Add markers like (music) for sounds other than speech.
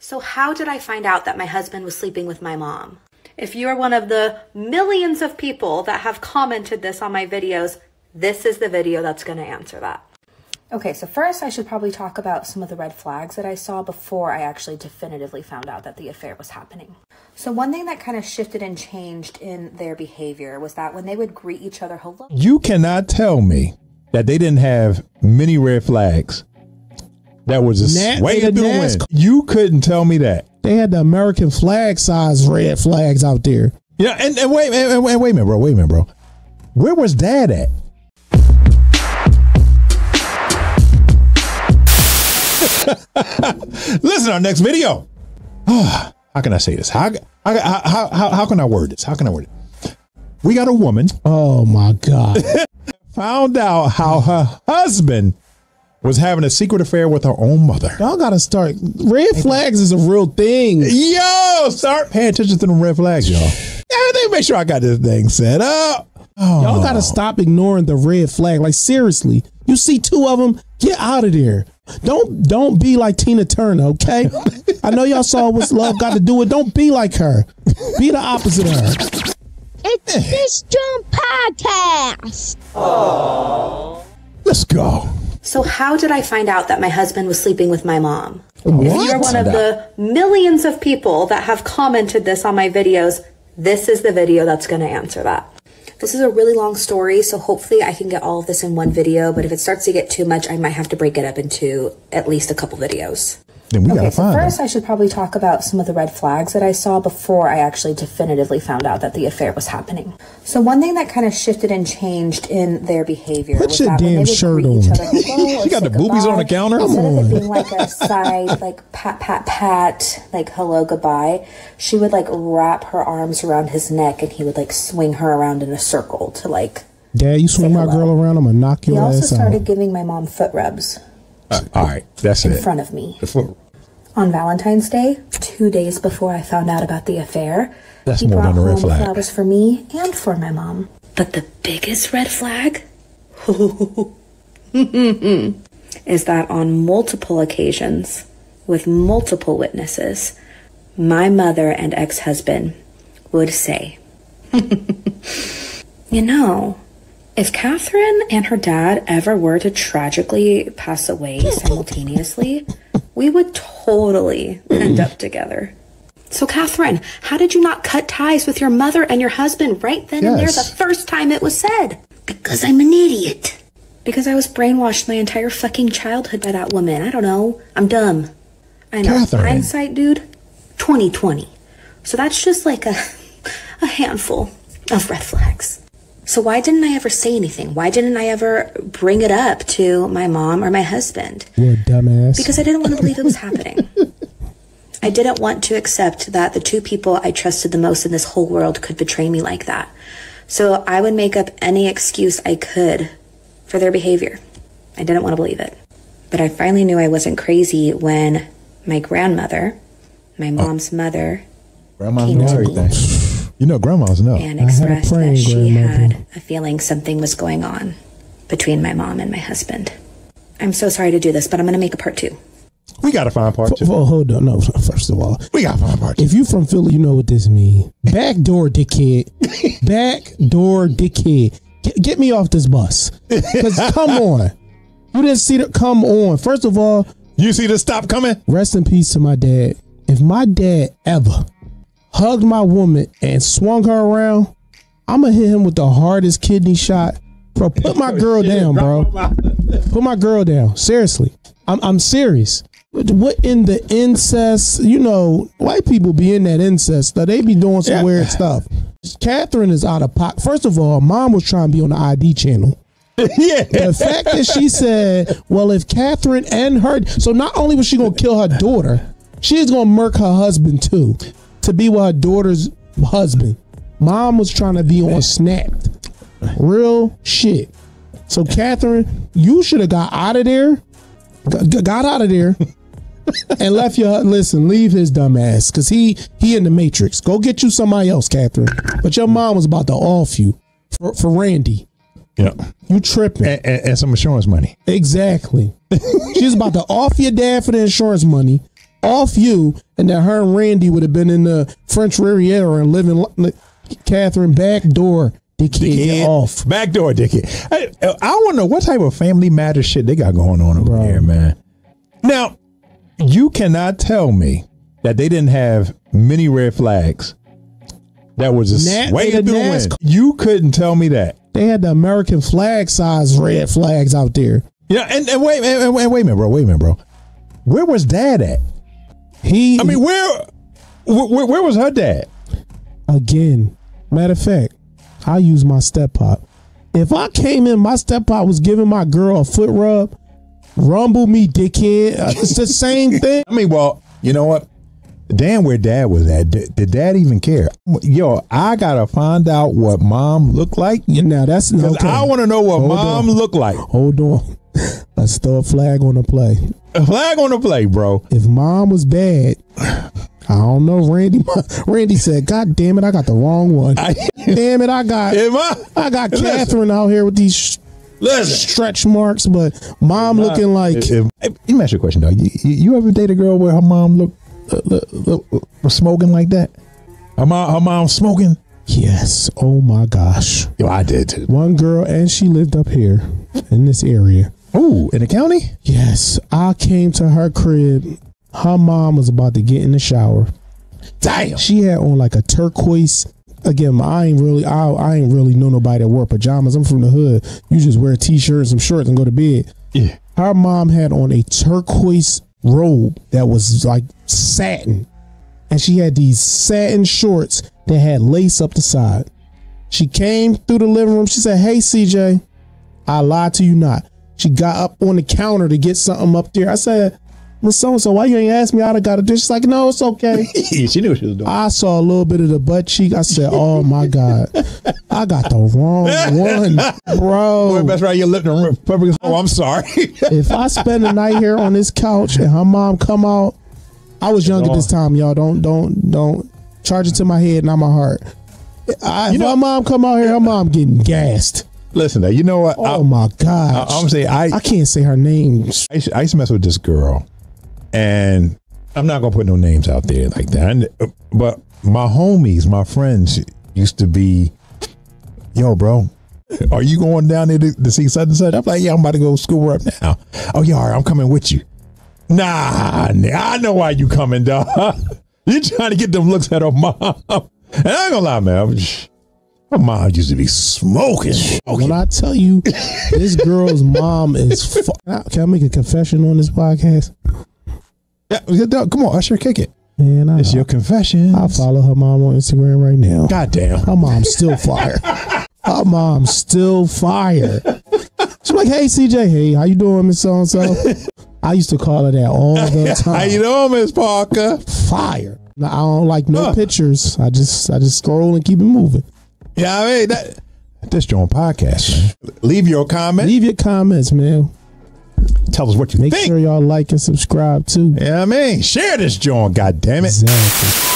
So, how did I find out that my husband was sleeping with my mom? If you are one of the millions of people that have commented this on my videos, this is the video that's going to answer that. Okay, so first I should probably talk about some of the red flags that I saw before I actually definitively found out that the affair was happening. So, one thing that kind of shifted and changed in their behavior was that when they would greet each other hello, You cannot tell me that they didn't have many red flags. That was just Na- way the through the wind. You couldn't tell me that. They had the American flag size red flags out there. Yeah, and, and wait, and, wait, wait a minute, bro. Wait a minute, bro. Where was Dad at? (laughs) Listen to our next video. (sighs) how can I say this? How, how, how, how, how can I word this? How can I word it? We got a woman Oh my God. (laughs) found out how her husband was having a secret affair with her own mother. Y'all gotta start. Red flags is a real thing. Yo, start paying attention to the red flags, y'all. Everything, make sure I got this thing set up. Oh, Y'all gotta stop ignoring the red flag. Like seriously, you see two of them, get out of there. Don't don't be like Tina Turner, okay? (laughs) I know y'all saw what's love got to do with. Don't be like her. Be the opposite of her. It's Dis'JAWN Podcast. let's go. So, how did I find out that my husband was sleeping with my mom? If you are one of the millions of people that have commented this on my videos, this is the video that's going to answer that. This is a really long story, so hopefully I can get all of this in one video, but if it starts to get too much, I might have to break it up into at least a couple videos. Then we Okay, gotta so find first them. I should probably talk about some of the red flags that I saw before I actually definitively found out that the affair was happening. So one thing that kind of shifted and changed in their behavior Put was your damn shirt on. other, (laughs) She oh, got the boobies on the counter? Instead of it being like a side, (laughs) like pat, pat, pat, like hello, goodbye, she would like wrap her arms around his neck and he would like swing her around in a circle to like. Dad, you swing my hello. girl around, I'm gonna knock your He your also started out. giving my mom foot rubs Uh, all right, that's in it. front of me. The foot- On Valentine's Day, two days before I found out about the affair, That's he more brought than a red home flag. flowers for me and for my mom. But the biggest red flag (laughs) is that on multiple occasions, with multiple witnesses, my mother and ex husband would say, (laughs) You know, if Catherine and her dad ever were to tragically pass away simultaneously, we would totally end up together. So, Catherine, how did you not cut ties with your mother and your husband right then and there the first time it was said? Because I'm an idiot. Because I was brainwashed my entire fucking childhood by that woman. I don't know. I'm dumb. I know. Catherine. Hindsight, dude, 2020. So that's just like a, (laughs) a handful of red flags. So why didn't I ever say anything? Why didn't I ever bring it up to my mom or my husband? You're a dumbass. Because I didn't want to believe it was happening. (laughs) I didn't want to accept that the two people I trusted the most in this whole world could betray me like that. So I would make up any excuse I could for their behavior. I didn't want to believe it. But I finally knew I wasn't crazy when my grandmother, my mom's mother, Grandma's Came know to me. everything. You know, grandmas know. and I had a expressed that she had a feeling something was going on between my mom and my husband. I'm so sorry to do this, but I'm going to make a part two. We gotta find part two. Oh, hold on. No, first of all, We gotta find part two. if you from Philly, you know what this means. (laughs) Backdoor dickhead. Backdoor dickhead. Get, get me off this bus. Because (laughs) come on. You didn't see the come on. First of all, You see the stop coming? rest in peace to my dad. If my dad ever hugged my woman and swung her around, I'm gonna hit him with the hardest kidney shot. Bro, put my (laughs) girl down, bro. Put my girl down. Seriously. I'm I'm serious. What in the incest? You know, white people be in that incest stuff. They be doing some Yeah. weird stuff. Catherine is out of pocket. First of all, mom was trying to be on the ID channel. (laughs) yeah. The fact that she said, well, if Catherine and her, so not only was she going to kill her daughter, she's going to murk her husband too to be with her daughter's husband. Mom was trying to be on snapped. Real shit. So, Catherine, you should have got out of there, g- got out of there, (laughs) and left your listen. Leave his dumb ass because he he in the matrix. Go get you somebody else, Catherine. But your mom was about to off you for, for Randy. Yeah. You tripping? And, and, and some insurance money. Exactly. (laughs) She's about to off your dad for the insurance money off you, and that her and Randy would have been in the French Riviera and living like Catherine backdoor. Dickhead, get off. Backdoor dickhead. I, I want to know what type of family matter shit they got going on over Bro. there, man. Now, you cannot tell me that they didn't have many red flags that was just Nat- way through. NASCAR. You couldn't tell me that. They had the American flag size red flags out there. Yeah, and, and wait, and, and wait, wait a minute, bro. Wait a minute, bro. Where was dad at? He, I mean, where, where, where was her dad? again, matter of fact, I use my step pop. If I came in, my step pop was giving my girl a foot rub. Rumble me, dickhead. Uh, It's the same (laughs) thing. I mean, well, you know what? Damn, where dad was at. Did, did dad even care? Yo, I gotta find out what mom looked like. Yeah, Now that's 'Cause okay. I want to know what Hold mom on. looked like. Hold on. Let's (laughs) throw a flag on the play. Flag on the play, bro. If mom was bad, I don't know. Randy, (laughs) Randy said, "God damn it, I got the wrong one. I, damn it, I got, I? I got Listen. Catherine out here with these sh- Listen. stretch marks, but mom looking like If, if, let me ask you a question, dog. You, you ever date a girl where her mom look, uh, look, look was smoking like that? Her mom, her mom smoking. yes. Oh my gosh, Yo, I did one girl, and she lived up here in this area. Ooh, in the county? Yes, I came to her crib. Her mom was about to get in the shower. Damn. She had on like a turquoise. Again, I ain't really, I, I ain't really know nobody that wore pajamas. I'm from the hood. You just wear a t-shirt and some shorts and go to bed. Yeah. Her mom had on a turquoise robe that was like satin, and she had these satin shorts that had lace up the side. She came through the living room. She said, "Hey, CJ, I lied to you not." She got up on the counter to get something up there. I said, "Miss So and So, why you ain't ask me? I'd have got a dish." She's like, "No, it's okay." (laughs) she knew what she was doing. I saw a little bit of the butt cheek. I said, "Oh my god, I got the wrong one, bro." Boy, that's right. Your lip perfect. Oh, I'm sorry. (laughs) if I spend the night here on this couch and her mom come out, I was young at this time, y'all. Don't don't don't charge it to my head, not my heart. I, if know- her mom come out here, her mom getting gassed. Listen, though, you know what? Oh I, my God! I'm saying I, I can't say her name. I used, I used to mess with this girl, and I'm not gonna put no names out there like that. Uh, but my homies, my friends, used to be, yo, bro, are you going down there to, to see such and such? I'm like, yeah, I'm about to go school up now. Oh, yeah, right, I'm coming with you. Nah, nah, I know why you coming, dog. (laughs) you trying to get them looks at her mom. (laughs) And I ain't gonna lie, man. My mom used to be smoking. When I tell you, this girl's mom is. Fu- Can I make a confession on this podcast? Yeah, come on, Usher, kick it. Man, I, It's your confession. I follow her mom on Instagram right now. God damn. Her mom's still fire. Her mom's still fire. She's like, hey CJ, hey, how you doing, Miss So and So? I used to call her that all the (laughs) time. How you doing, Miss Parker? Fire. I don't like no Huh. pictures. I just I just scroll and keep it moving. Yeah, I mean that. Dis'JAWN podcast, man. Leave your comment. Leave your comments, man. Tell us what you Make think. sure y'all like and subscribe too. Yeah, I mean, share this joint. God damn it. Exactly.